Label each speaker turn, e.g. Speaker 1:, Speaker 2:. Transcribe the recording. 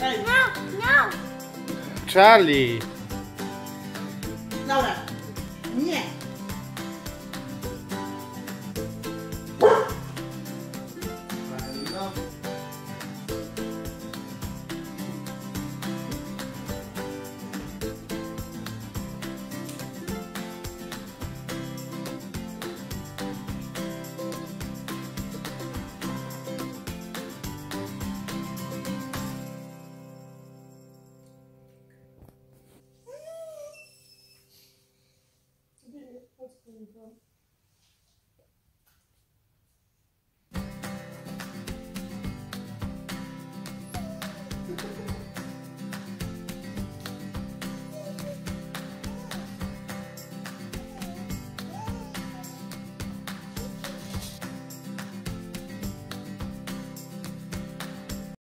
Speaker 1: No,
Speaker 2: no.
Speaker 3: Charlie.
Speaker 1: Laura.
Speaker 4: 你说。